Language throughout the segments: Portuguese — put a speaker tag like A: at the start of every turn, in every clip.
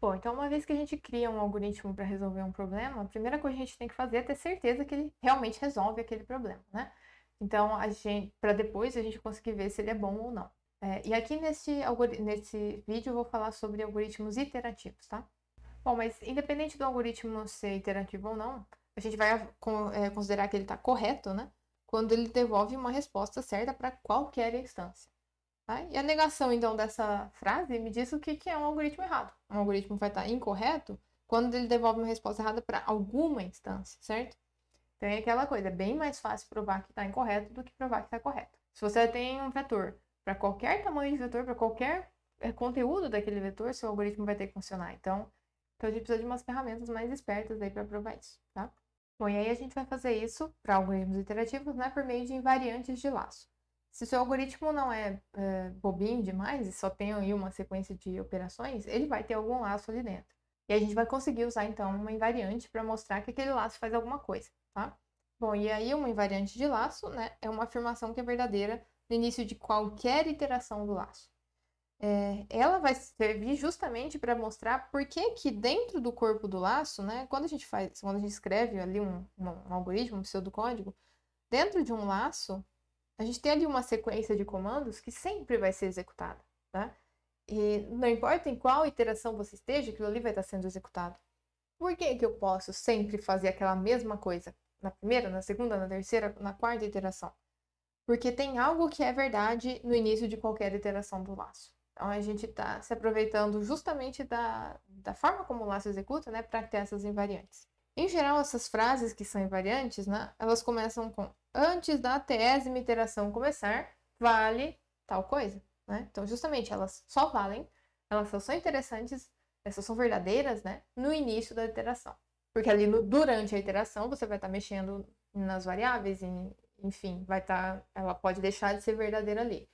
A: Bom, então uma vez que a gente cria um algoritmo para resolver um problema, a primeira coisa que a gente tem que fazer é ter certeza que ele realmente resolve aquele problema, né? Então, a gente, para depois a gente conseguir ver se ele é bom ou não. É, e aqui nesse, nesse vídeo eu vou falar sobre algoritmos iterativos, tá? Bom, mas independente do algoritmo ser iterativo ou não, a gente vai é, considerar que ele está correto, né? Quando ele devolve uma resposta certa para qualquer instância. Tá? E a negação, então, dessa frase me diz o que, que é um algoritmo errado. Um algoritmo vai estar incorreto quando ele devolve uma resposta errada para alguma instância, certo? Então é aquela coisa, é bem mais fácil provar que está incorreto do que provar que está correto. Se você tem um vetor para qualquer tamanho de vetor, para qualquer é, conteúdo daquele vetor, seu algoritmo vai ter que funcionar. Então, então a gente precisa de umas ferramentas mais espertas aí para provar isso, tá? Bom, e aí a gente vai fazer isso para algoritmos iterativos, né, por meio de invariantes de laço. Se o seu algoritmo não é, é bobinho demais e só tem aí uma sequência de operações, ele vai ter algum laço ali dentro. E a gente vai conseguir usar então uma invariante para mostrar que aquele laço faz alguma coisa, tá? Bom, e aí uma invariante de laço, né, é uma afirmação que é verdadeira no início de qualquer iteração do laço. É, ela vai servir justamente para mostrar por que que dentro do corpo do laço, né, quando a gente faz, quando a gente escreve ali um, um, um algoritmo, um pseudocódigo, dentro de um laço, a gente tem ali uma sequência de comandos que sempre vai ser executada, tá? E não importa em qual iteração você esteja, aquilo ali vai estar sendo executado. Por que, que eu posso sempre fazer aquela mesma coisa na primeira, na segunda, na terceira, na quarta iteração? Porque tem algo que é verdade no início de qualquer iteração do laço. Então a gente está se aproveitando justamente da, da forma como o laço executa, né, para ter essas invariantes. Em geral, essas frases que são invariantes, né, elas começam com antes da tésima iteração começar, vale tal coisa, né? Então, justamente, elas só valem, elas só são interessantes, essas são verdadeiras, né, no início da iteração. Porque ali no, durante a iteração você vai estar tá mexendo nas variáveis, em, enfim, vai estar, tá, ela pode deixar de ser verdadeira ali.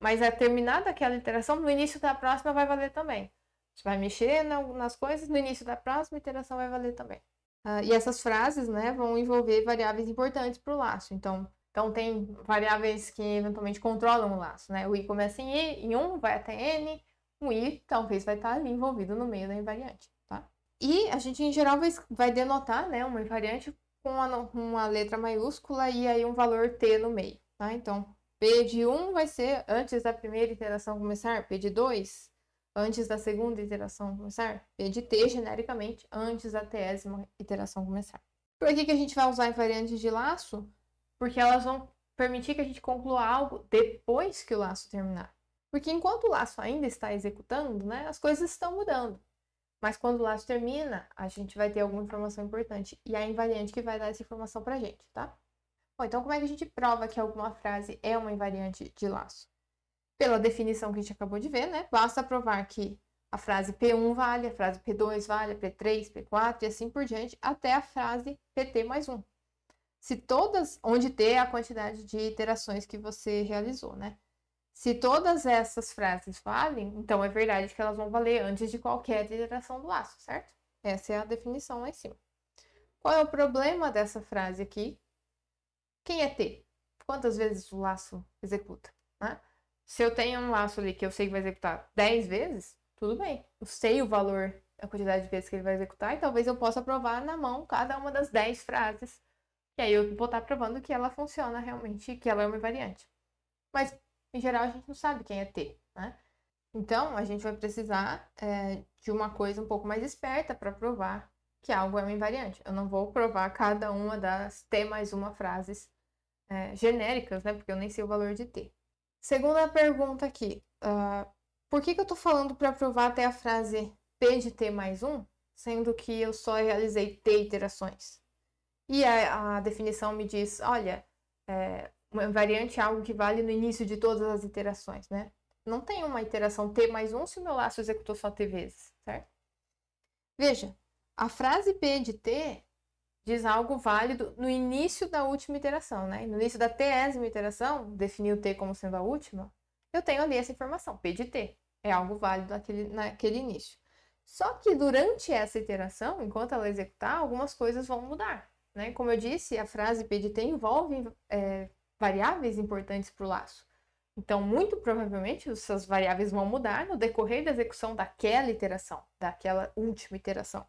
A: Mas a terminada aquela iteração, no início da próxima vai valer também. Você vai mexer na, nas coisas, no início da próxima iteração vai valer também. Uh, e essas frases né, vão envolver variáveis importantes para o laço. Então, então, tem variáveis que eventualmente controlam o laço. Né? O i começa em i, em 1 vai até n, o i talvez vai estar ali envolvido no meio da invariante. Tá? E a gente, em geral, vai, vai denotar né, uma invariante com uma, uma letra maiúscula e aí um valor t no meio. Tá? Então, P de 1 vai ser antes da primeira iteração começar, P de 2 antes da segunda iteração começar, de T genericamente antes da tésima iteração começar. Por que, que a gente vai usar invariantes de laço? Porque elas vão permitir que a gente conclua algo depois que o laço terminar. Porque enquanto o laço ainda está executando, né, as coisas estão mudando. Mas quando o laço termina, a gente vai ter alguma informação importante e é a invariante que vai dar essa informação para a gente, tá? Bom, então como é que a gente prova que alguma frase é uma invariante de laço? Pela definição que a gente acabou de ver, né? Basta provar que a frase P1 vale, a frase P2 vale, a P3, P4 e assim por diante, até a frase PT mais 1. Se todas, onde T é a quantidade de iterações que você realizou, né? Se todas essas frases valem, então é verdade que elas vão valer antes de qualquer iteração do laço, certo? Essa é a definição lá em cima. Qual é o problema dessa frase aqui? Quem é T? Quantas vezes o laço executa? Né? Se eu tenho um laço ali que eu sei que vai executar 10 vezes, tudo bem. Eu sei o valor, a quantidade de vezes que ele vai executar, e talvez eu possa provar na mão cada uma das 10 frases. E aí eu vou estar provando que ela funciona realmente, que ela é uma invariante. Mas, em geral, a gente não sabe quem é T, né? Então, a gente vai precisar é, de uma coisa um pouco mais esperta para provar que algo é uma invariante. Eu não vou provar cada uma das T mais uma frases é, genéricas, né? Porque eu nem sei o valor de T. Segunda pergunta aqui. Uh, por que, que eu estou falando para provar até a frase P de T mais 1, sendo que eu só realizei T iterações? E a, a definição me diz, olha, é, uma variante é algo que vale no início de todas as iterações, né? Não tem uma iteração T mais 1 se o meu laço executou só T vezes, certo? Veja, a frase P de T diz algo válido no início da última iteração, né? No início da tésima iteração, definir o t como sendo a última, eu tenho ali essa informação, p de t. É algo válido naquele, naquele início. Só que durante essa iteração, enquanto ela executar, algumas coisas vão mudar. Né? Como eu disse, a frase p de t envolve é, variáveis importantes para o laço. Então, muito provavelmente, essas variáveis vão mudar no decorrer da execução daquela iteração, daquela última iteração.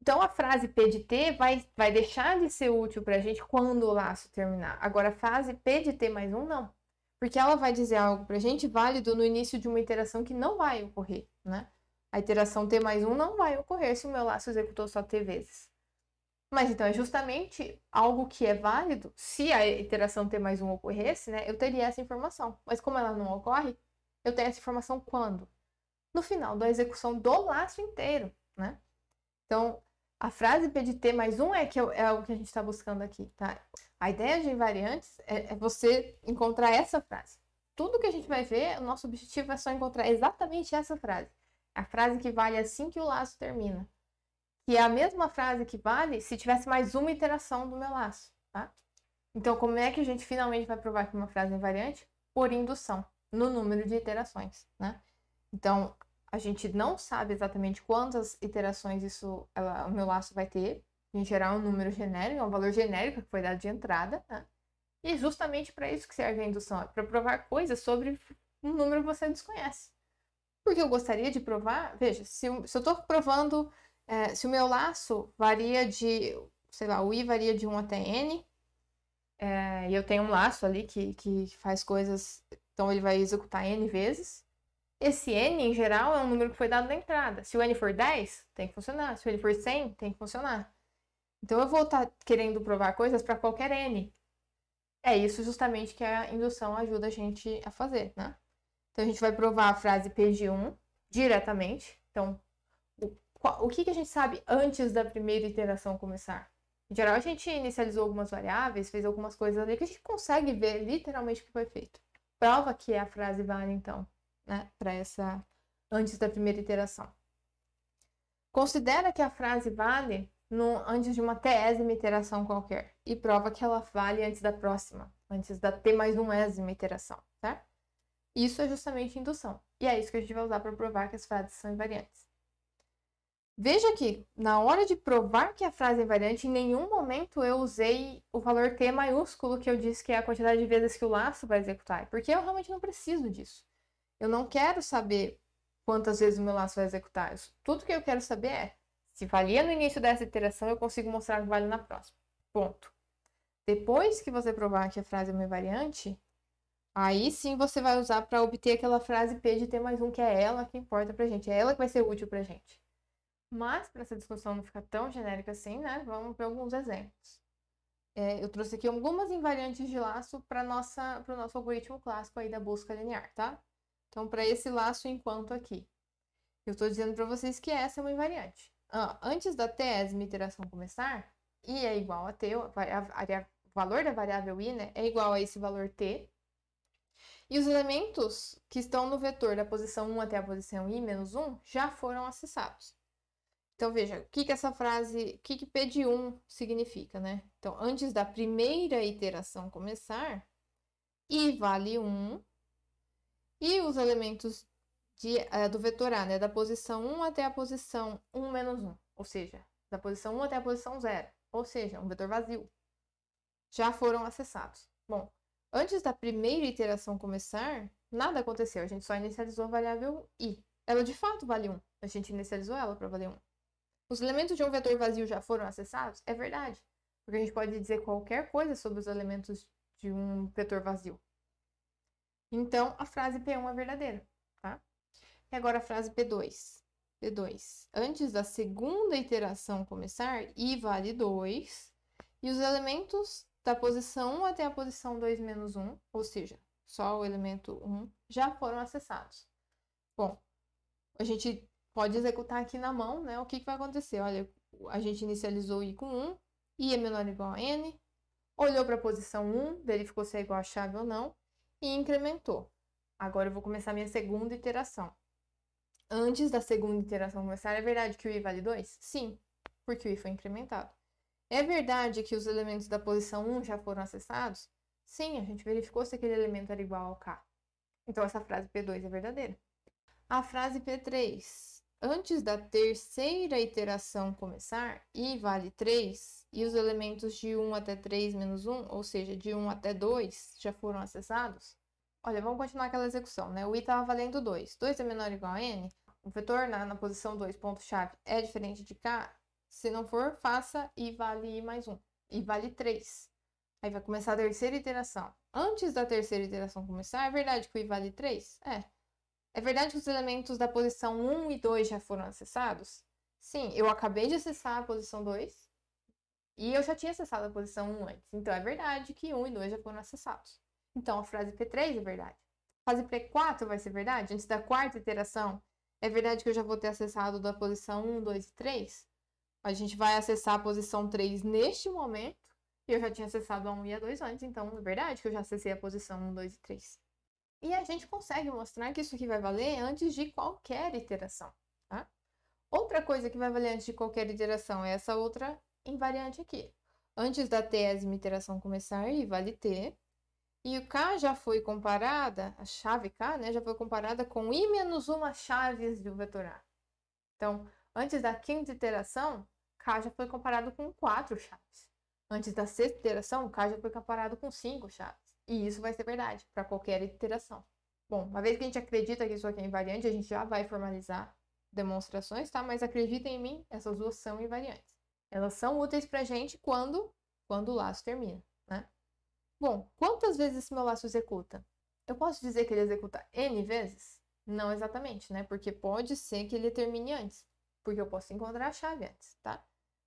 A: Então, a frase P de T vai, vai deixar de ser útil para a gente quando o laço terminar. Agora, a frase P de T mais um, não. Porque ela vai dizer algo para a gente válido no início de uma iteração que não vai ocorrer, né? A iteração T mais um não vai ocorrer se o meu laço executou só T vezes. Mas então é justamente algo que é válido. Se a iteração T mais um ocorresse, né, eu teria essa informação. Mas como ela não ocorre, eu tenho essa informação quando? No final da execução do laço inteiro, né? Então, a frase P de T mais um é, que é o que a gente está buscando aqui, tá? A ideia de invariantes é, é você encontrar essa frase. Tudo que a gente vai ver, o nosso objetivo é só encontrar exatamente essa frase. A frase que vale assim que o laço termina que é a mesma frase que vale se tivesse mais uma iteração do meu laço, tá? Então, como é que a gente finalmente vai provar que uma frase é invariante? Por indução, no número de iterações, né? Então, a gente não sabe exatamente quantas iterações isso, ela, o meu laço vai ter. Em geral, é um número genérico, é um valor genérico que foi dado de entrada, né? E justamente para isso que serve a indução, é para provar coisas sobre um número que você desconhece. Porque eu gostaria de provar, veja, se, se eu estou provando é, se o meu laço varia de, sei lá, o i varia de 1 até n, é, e eu tenho um laço ali que, que faz coisas, então ele vai executar n vezes. Esse n, em geral, é um número que foi dado na entrada. Se o n for 10, tem que funcionar. Se o n for 100, tem que funcionar. Então eu vou estar tá querendo provar coisas para qualquer n. É isso justamente que a indução ajuda a gente a fazer, né? Então a gente vai provar a frase P de 1 diretamente. Então, o que, que a gente sabe antes da primeira iteração começar? Em geral, a gente inicializou algumas variáveis, fez algumas coisas ali que a gente consegue ver literalmente o que foi feito. Prova que a frase vale, então, né, para essa antes da primeira iteração. Considera que a frase vale no, antes de uma tésima iteração qualquer e prova que ela vale antes da próxima, antes da t mais umésima iteração, certo? Isso é justamente indução. E é isso que a gente vai usar para provar que as frases são invariantes. Veja que, na hora de provar que a frase é invariante, em nenhum momento eu usei o valor T maiúsculo que eu disse que é a quantidade de vezes que o laço vai executar, porque eu realmente não preciso disso. Eu não quero saber quantas vezes o meu laço vai executar. Tudo que eu quero saber é se valia no início dessa iteração, eu consigo mostrar que vale na próxima. Ponto. Depois que você provar que a frase é uma invariante, aí sim você vai usar para obter aquela frase P de T mais um, que é ela que importa pra gente, é ela que vai ser útil pra gente. Mas, para essa discussão não ficar tão genérica assim, né, vamos ver alguns exemplos. É, eu trouxe aqui algumas invariantes de laço para o nosso algoritmo clássico aí da busca linear, tá? Então, para esse laço enquanto aqui, eu estou dizendo para vocês que essa é uma invariante. Antes da tésima iteração começar, i é igual a t, o valor da variável i né, é igual a esse valor t, e os elementos que estão no vetor da posição 1 até a posição i menos 1 já foram acessados. Então, veja, o que, que essa frase, o que, que P de 1 significa, né? Então, antes da primeira iteração começar, I vale 1, e os elementos de, uh, do vetor A, né? Da posição 1 até a posição 1 menos 1, ou seja, da posição 1 até a posição 0, ou seja, um vetor vazio, já foram acessados. Bom, antes da primeira iteração começar, nada aconteceu, a gente só inicializou a variável i. Ela de fato vale 1, a gente inicializou ela para valer 1. Os elementos de um vetor vazio já foram acessados? É verdade. Porque a gente pode dizer qualquer coisa sobre os elementos de um vetor vazio. Então, a frase P1 é verdadeira, tá? E agora a frase P2. P2. Antes da segunda iteração começar, i vale 2. E os elementos da posição 1 até a posição 2 menos 1, ou seja, só o elemento 1, já foram acessados. Bom, a gente pode executar aqui na mão, né? O que, que vai acontecer? Olha, a gente inicializou i com 1, i é menor ou igual a n, olhou para a posição 1, verificou se é igual a chave ou não, e incrementou. Agora eu vou começar minha segunda iteração. Antes da segunda iteração começar, é verdade que o i vale 2? Sim, porque o i foi incrementado. É verdade que os elementos da posição 1 já foram acessados? Sim, a gente verificou se aquele elemento era igual ao k. Então essa frase P2 é verdadeira. A frase P3 Antes da terceira iteração começar, i vale 3, e os elementos de 1 até 3 menos 1, ou seja, de 1 até 2, já foram acessados? Olha, vamos continuar aquela execução, né? O i estava valendo 2. 2 é menor ou igual a n? O vetor na, na posição 2, ponto-chave, é diferente de k? Se não for, faça i vale i mais 1. i vale 3. Aí vai começar a terceira iteração. Antes da terceira iteração começar, é verdade que o i vale 3? É. É verdade que os elementos da posição 1 e 2 já foram acessados? Sim, eu acabei de acessar a posição 2 e eu já tinha acessado a posição 1 antes. Então é verdade que 1 e 2 já foram acessados. Então a frase P3 é verdade. A frase P4 vai ser verdade? Antes da quarta iteração, é verdade que eu já vou ter acessado da posição 1, 2 e 3? A gente vai acessar a posição 3 neste momento e eu já tinha acessado a 1 e a 2 antes, então é verdade que eu já acessei a posição 1, 2 e 3. E a gente consegue mostrar que isso aqui vai valer antes de qualquer iteração, tá? Outra coisa que vai valer antes de qualquer iteração é essa outra invariante aqui. Antes da tésima iteração começar, i vale t. E o k já foi comparada, a chave k, né, já foi comparada com i menos uma chaves do vetor a. Então, antes da quinta iteração, k já foi comparado com quatro chaves. Antes da sexta iteração, K já foi comparado com cinco chaves. E isso vai ser verdade para qualquer iteração. Bom, uma vez que a gente acredita que isso aqui é invariante, a gente já vai formalizar demonstrações, tá? Mas acreditem em mim, essas duas são invariantes. Elas são úteis para a gente quando, quando o laço termina, né? Bom, quantas vezes esse meu laço executa? Eu posso dizer que ele executa N vezes? Não exatamente, né? Porque pode ser que ele termine antes. Porque eu posso encontrar a chave antes, tá?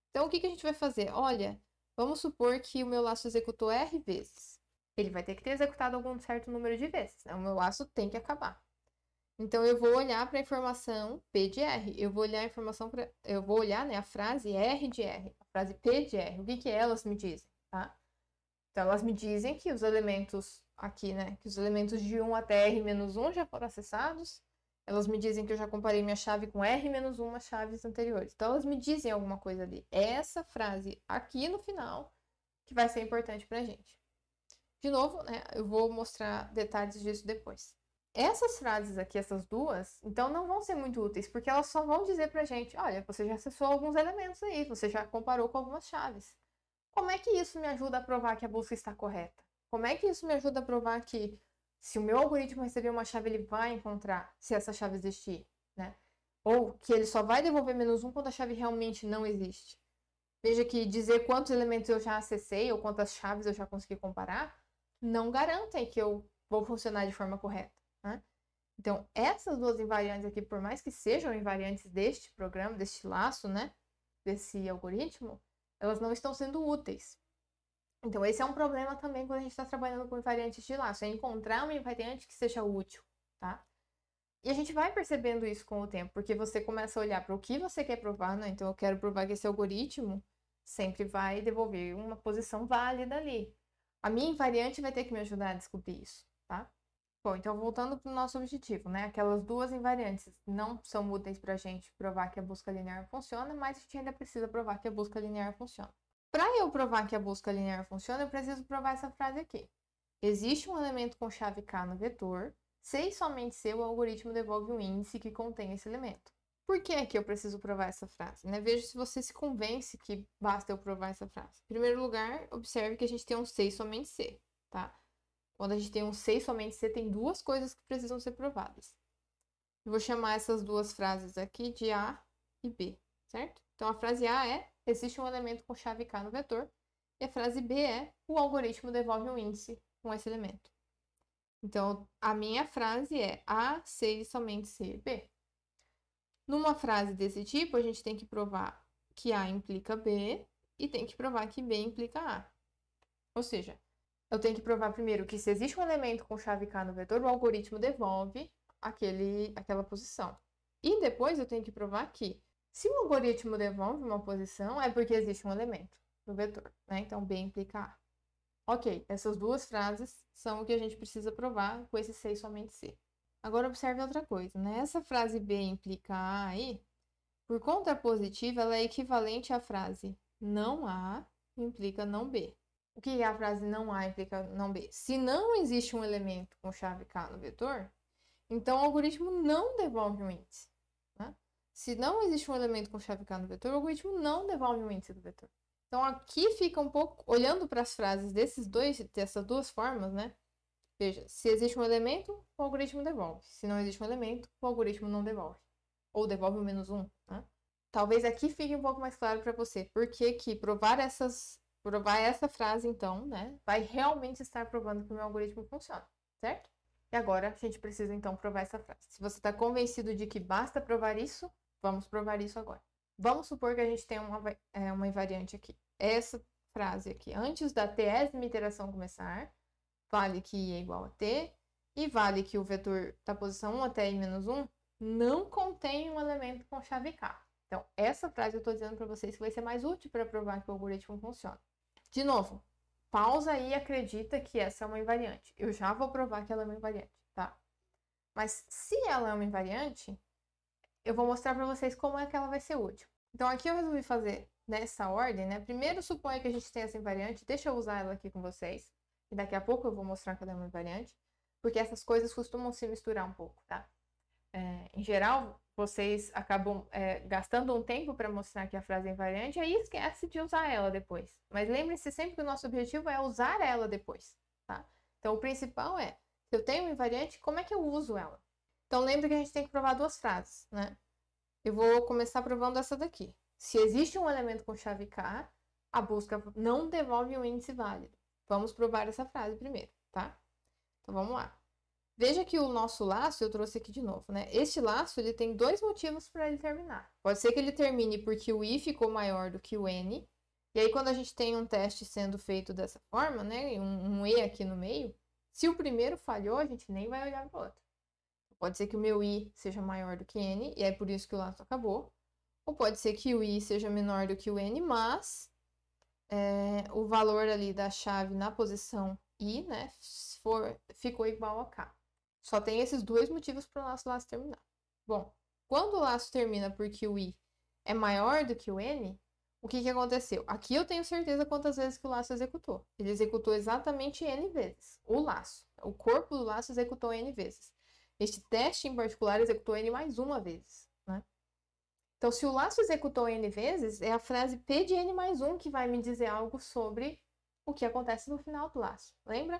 A: Então, o que, que a gente vai fazer? Olha, Vamos supor que o meu laço executou R vezes. Ele vai ter que ter executado algum certo número de vezes. Né? O meu laço tem que acabar. Então eu vou olhar para a informação P de R. Eu vou olhar a informação para eu vou olhar, né, a frase R de R, a frase P de R. O que que elas me dizem, tá? Então elas me dizem que os elementos aqui, né, que os elementos de 1 até R menos 1 já foram acessados elas me dizem que eu já comparei minha chave com R menos uma chaves anteriores. Então, elas me dizem alguma coisa ali. É essa frase aqui no final que vai ser importante pra gente. De novo, né, eu vou mostrar detalhes disso depois. Essas frases aqui, essas duas, então não vão ser muito úteis, porque elas só vão dizer pra gente, olha, você já acessou alguns elementos aí, você já comparou com algumas chaves. Como é que isso me ajuda a provar que a busca está correta? Como é que isso me ajuda a provar que se o meu algoritmo receber uma chave, ele vai encontrar se essa chave existir, né? Ou que ele só vai devolver menos um quando a chave realmente não existe. Veja que dizer quantos elementos eu já acessei ou quantas chaves eu já consegui comparar não garantem que eu vou funcionar de forma correta, né? Então, essas duas invariantes aqui, por mais que sejam invariantes deste programa, deste laço, né? Desse algoritmo, elas não estão sendo úteis. Então, esse é um problema também quando a gente está trabalhando com invariantes de laço, é encontrar uma invariante que seja útil, tá? E a gente vai percebendo isso com o tempo, porque você começa a olhar para o que você quer provar, né? Então, eu quero provar que esse algoritmo sempre vai devolver uma posição válida ali. A minha invariante vai ter que me ajudar a descobrir isso, tá? Bom, então voltando para o nosso objetivo, né? Aquelas duas invariantes não são úteis para a gente provar que a busca linear funciona, mas a gente ainda precisa provar que a busca linear funciona. Para eu provar que a busca linear funciona, eu preciso provar essa frase aqui. Existe um elemento com chave K no vetor, se e somente se o algoritmo devolve um índice que contém esse elemento. Por que é que eu preciso provar essa frase? Né? Veja se você se convence que basta eu provar essa frase. Em primeiro lugar, observe que a gente tem um se e somente se, tá? Quando a gente tem um se e somente se, tem duas coisas que precisam ser provadas. Eu vou chamar essas duas frases aqui de A e B, certo? Então, a frase A é existe um elemento com chave K no vetor. E a frase B é o algoritmo devolve um índice com esse elemento. Então, a minha frase é A, C e somente C, B. Numa frase desse tipo, a gente tem que provar que A implica B e tem que provar que B implica A. Ou seja, eu tenho que provar primeiro que se existe um elemento com chave K no vetor, o algoritmo devolve aquele, aquela posição. E depois eu tenho que provar que se o algoritmo devolve uma posição, é porque existe um elemento no vetor, né? Então, B implica A. Ok, essas duas frases são o que a gente precisa provar com esse C e somente C. Agora, observe outra coisa, né? Essa frase B implica A aí, por contrapositiva, ela é equivalente à frase não A implica não B. O que é a frase não A implica não B? Se não existe um elemento com chave K no vetor, então o algoritmo não devolve um índice. Se não existe um elemento com chave K no vetor, o algoritmo não devolve um índice do vetor. Então aqui fica um pouco, olhando para as frases desses dois, dessas duas formas, né? Veja, se existe um elemento, o algoritmo devolve. Se não existe um elemento, o algoritmo não devolve. Ou devolve o menos um, né? Talvez aqui fique um pouco mais claro para você. Por que provar essas... Provar essa frase, então, né? Vai realmente estar provando que o meu algoritmo funciona, certo? E agora a gente precisa, então, provar essa frase. Se você está convencido de que basta provar isso, vamos provar isso agora. Vamos supor que a gente tem uma, é, uma invariante aqui. Essa frase aqui. Antes da tésima iteração começar, vale que i é igual a t, e vale que o vetor da posição 1 até i menos 1 não contém um elemento com chave k. Então, essa frase eu estou dizendo para vocês que vai ser mais útil para provar que o algoritmo funciona. De novo, pausa aí e acredita que essa é uma invariante. Eu já vou provar que ela é uma invariante, tá? Mas se ela é uma invariante, eu vou mostrar para vocês como é que ela vai ser útil. Então, aqui eu resolvi fazer nessa ordem, né? Primeiro, suponha que a gente tem essa invariante. Deixa eu usar ela aqui com vocês. E daqui a pouco eu vou mostrar ela é uma invariante. Porque essas coisas costumam se misturar um pouco, tá? É, em geral, vocês acabam é, gastando um tempo para mostrar que a frase é invariante aí esquece de usar ela depois. Mas lembre-se sempre que o nosso objetivo é usar ela depois, tá? Então, o principal é, se eu tenho uma invariante, como é que eu uso ela? Então, lembre que a gente tem que provar duas frases, né? Eu vou começar provando essa daqui. Se existe um elemento com chave K, a busca não devolve um índice válido. Vamos provar essa frase primeiro, tá? Então, vamos lá. Veja que o nosso laço, eu trouxe aqui de novo, né? Este laço, ele tem dois motivos para ele terminar. Pode ser que ele termine porque o i ficou maior do que o n. E aí, quando a gente tem um teste sendo feito dessa forma, né? Um, um e aqui no meio, se o primeiro falhou, a gente nem vai olhar para o outro. Pode ser que o meu i seja maior do que n, e é por isso que o laço acabou. Ou pode ser que o i seja menor do que o n, mas é, o valor ali da chave na posição i, né, for, ficou igual a k. Só tem esses dois motivos para o nosso laço terminar. Bom, quando o laço termina porque o i é maior do que o n, o que, que aconteceu? Aqui eu tenho certeza quantas vezes que o laço executou. Ele executou exatamente n vezes. O laço. O corpo do laço executou n vezes. Este teste em particular executou n mais uma vez. Então, se o laço executou n vezes, é a frase p de n mais 1 que vai me dizer algo sobre o que acontece no final do laço. Lembra?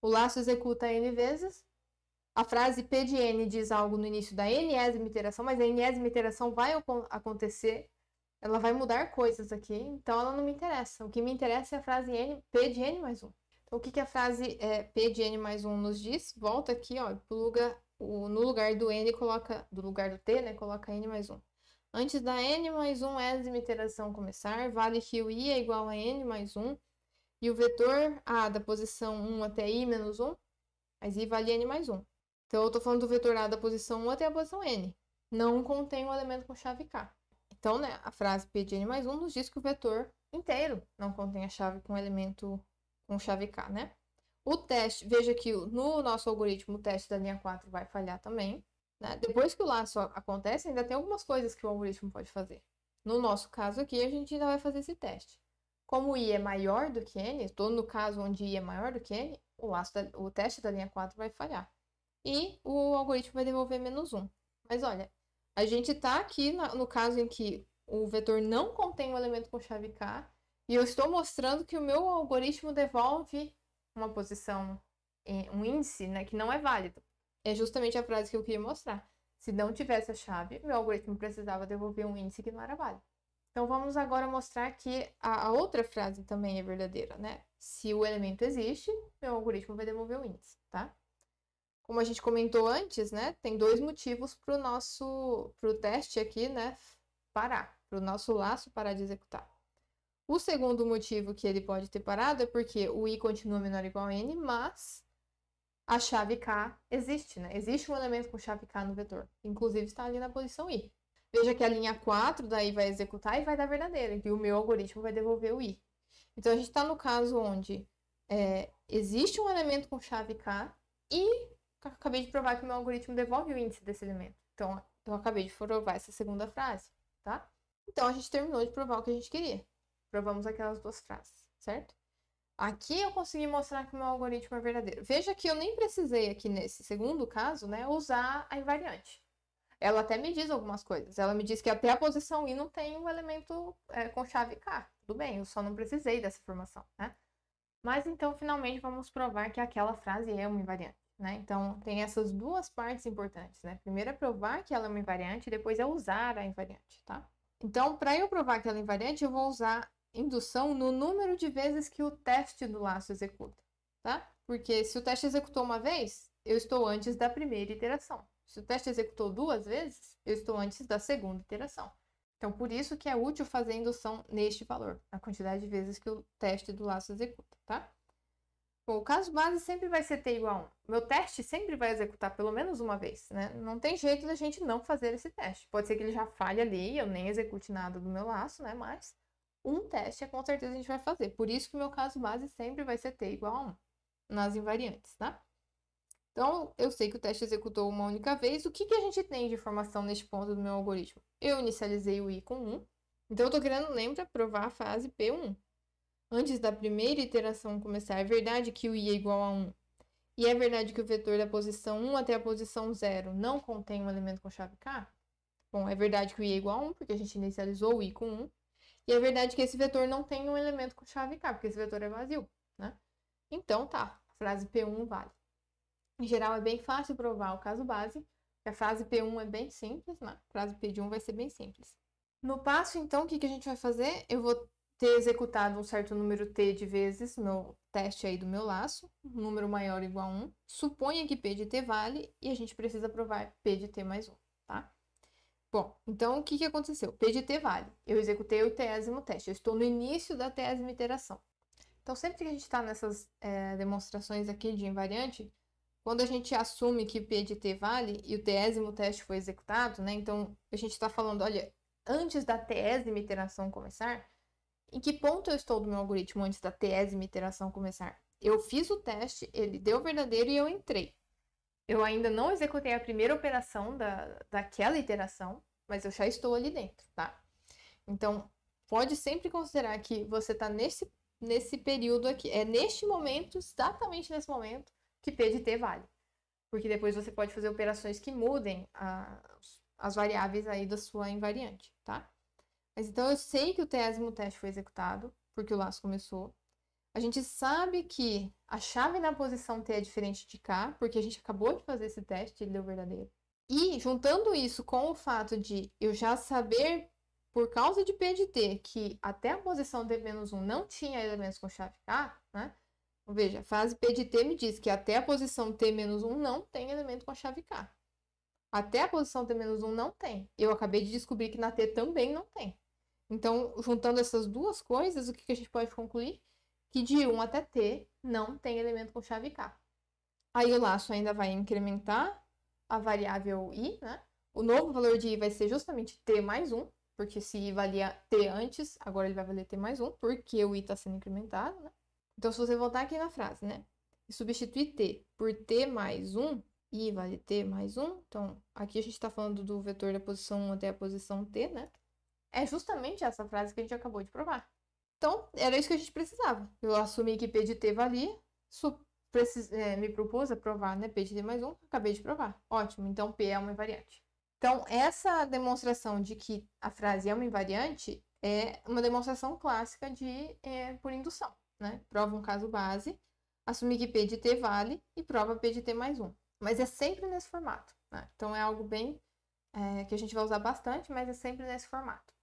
A: O laço executa n vezes, a frase p de n diz algo no início da enésima iteração, mas a enésima iteração vai acontecer, ela vai mudar coisas aqui, então ela não me interessa. O que me interessa é a frase n, p de n mais 1. Então, o que, que a frase é, P de N mais 1 nos diz? Volta aqui, ó, pro lugar, o, no lugar do N, coloca, do lugar do T, né, coloca N mais 1. Antes da N mais 1 ésima iteração começar, vale que o I é igual a N mais 1, e o vetor A da posição 1 até I menos 1, mas I vale N mais 1. Então, eu estou falando do vetor A da posição 1 até a posição N. Não contém o um elemento com chave K. Então, né, a frase P de N mais 1 nos diz que o vetor inteiro não contém a chave com elemento com chave K, né? O teste, veja que no nosso algoritmo o teste da linha 4 vai falhar também. Né? Depois que o laço acontece, ainda tem algumas coisas que o algoritmo pode fazer. No nosso caso aqui, a gente ainda vai fazer esse teste. Como i é maior do que n, estou no caso onde i é maior do que n, o, laço da, o teste da linha 4 vai falhar. E o algoritmo vai devolver menos 1. Mas olha, a gente está aqui no caso em que o vetor não contém o um elemento com chave k e eu estou mostrando que o meu algoritmo devolve uma posição, um índice, né, que não é válido. É justamente a frase que eu queria mostrar. Se não tivesse a chave, meu algoritmo precisava devolver um índice que não era válido. Então vamos agora mostrar que a, a outra frase também é verdadeira, né? Se o elemento existe, meu algoritmo vai devolver o índice, tá? Como a gente comentou antes, né? Tem dois motivos para o nosso pro teste aqui, né? Parar, para o nosso laço parar de executar. O segundo motivo que ele pode ter parado é porque o i continua menor ou igual a n, mas a chave k existe, né? Existe um elemento com chave k no vetor. Inclusive está ali na posição i. Veja que a linha 4 daí vai executar e vai dar verdadeira, e o meu algoritmo vai devolver o i. Então a gente está no caso onde é, existe um elemento com chave k e acabei de provar que o meu algoritmo devolve o índice desse elemento. Então eu acabei de provar essa segunda frase, tá? Então a gente terminou de provar o que a gente queria provamos aquelas duas frases, certo? Aqui eu consegui mostrar que o meu algoritmo é verdadeiro. Veja que eu nem precisei aqui nesse segundo caso, né, usar a invariante. Ela até me diz algumas coisas. Ela me diz que até a posição i não tem um elemento é, com chave k. Tudo bem, eu só não precisei dessa informação, né? Mas então, finalmente, vamos provar que aquela frase é uma invariante. Né? Então, tem essas duas partes importantes. Né? Primeiro é provar que ela é uma invariante, e depois é usar a invariante. Tá? Então, para eu provar que ela é invariante, eu vou usar indução no número de vezes que o teste do laço executa. Tá? Porque se o teste executou uma vez, eu estou antes da primeira iteração. Se o teste executou duas vezes, eu estou antes da segunda iteração. Então, por isso que é útil fazer indução neste valor, a quantidade de vezes que o teste do laço executa, tá? Bom, o caso base sempre vai ser t igual a 1. Meu teste sempre vai executar pelo menos uma vez, né? Não tem jeito da gente não fazer esse teste. Pode ser que ele já falhe ali, eu nem execute nada do meu laço, né? Mas um teste é com certeza a gente vai fazer. Por isso que o meu caso base sempre vai ser t igual a 1 nas invariantes, tá? Então, eu sei que o teste executou uma única vez. O que, que a gente tem de informação neste ponto do meu algoritmo? Eu inicializei o i com 1. Então, eu estou querendo, lembra, provar a fase P1. Antes da primeira iteração começar, é verdade que o i é igual a 1. E é verdade que o vetor da posição 1 até a posição 0 não contém um elemento com chave K? Bom, é verdade que o i é igual a 1, porque a gente inicializou o i com 1. E é verdade que esse vetor não tem um elemento com chave K, porque esse vetor é vazio, né? Então, tá, a frase P1 vale. Em geral, é bem fácil provar o caso base. A frase P1 é bem simples, né? A frase P de 1 vai ser bem simples. No passo, então, o que, que a gente vai fazer? Eu vou ter executado um certo número T de vezes no teste aí do meu laço, um número maior ou igual a 1. Suponha que P de T vale e a gente precisa provar P de T mais 1, tá? Bom, então o que, que aconteceu? P de T vale. Eu executei o tésimo teste. Eu estou no início da tésima iteração. Então, sempre que a gente está nessas é, demonstrações aqui de invariante, quando a gente assume que P de T vale e o tésimo teste foi executado, né? Então, a gente está falando, olha, antes da tésima iteração começar, em que ponto eu estou do meu algoritmo antes da tésima iteração começar? Eu fiz o teste, ele deu verdadeiro e eu entrei. Eu ainda não executei a primeira operação da, daquela iteração, mas eu já estou ali dentro, tá? Então, pode sempre considerar que você está nesse, nesse período aqui, é neste momento, exatamente nesse momento, que P de T vale. Porque depois você pode fazer operações que mudem a, as variáveis aí da sua invariante, tá? Mas então eu sei que o tésimo teste foi executado, porque o laço começou. A gente sabe que a chave na posição T é diferente de K, porque a gente acabou de fazer esse teste, ele deu verdadeiro. E juntando isso com o fato de eu já saber, por causa de P de T, que até a posição D-1 não tinha elementos com chave K, né? Veja, a fase P de T me diz que até a posição T-1 não tem elemento com a chave K. Até a posição T-1 não tem. Eu acabei de descobrir que na T também não tem. Então, juntando essas duas coisas, o que a gente pode concluir? Que de 1 até T não tem elemento com chave K. Aí o laço ainda vai incrementar a variável i, né? O novo valor de i vai ser justamente t mais 1, porque se i valia t antes, agora ele vai valer t mais 1, porque o i está sendo incrementado, né? Então, se você voltar aqui na frase, né? E substituir t por t mais 1, i vale t mais 1. Então, aqui a gente está falando do vetor da posição 1 até a posição t, né? É justamente essa frase que a gente acabou de provar. Então, era isso que a gente precisava. Eu assumi que p de t valia, precis, é, me propus a provar, né? P de t mais 1, acabei de provar. Ótimo, então P é uma invariante. Então, essa demonstração de que a frase é uma invariante é uma demonstração clássica de é, por indução né? Prova um caso base, assumir que P de T vale e prova P de T mais 1. Mas é sempre nesse formato, né? Então é algo bem é, que a gente vai usar bastante, mas é sempre nesse formato.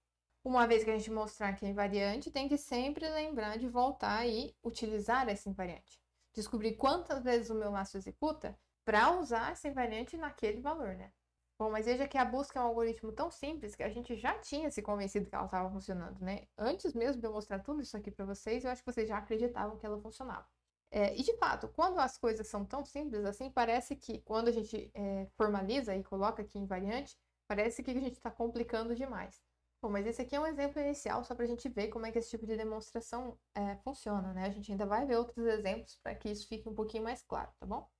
A: Uma vez que a gente mostrar que é invariante, tem que sempre lembrar de voltar e utilizar essa invariante. Descobrir quantas vezes o meu laço executa para usar essa invariante naquele valor, né? Bom, mas veja que a busca é um algoritmo tão simples que a gente já tinha se convencido que ela estava funcionando, né? Antes mesmo de eu mostrar tudo isso aqui para vocês, eu acho que vocês já acreditavam que ela funcionava. É, e de fato, quando as coisas são tão simples assim, parece que quando a gente é, formaliza e coloca aqui em variante, parece que a gente está complicando demais. Bom, mas esse aqui é um exemplo inicial só para a gente ver como é que esse tipo de demonstração é, funciona, né? A gente ainda vai ver outros exemplos para que isso fique um pouquinho mais claro, tá bom?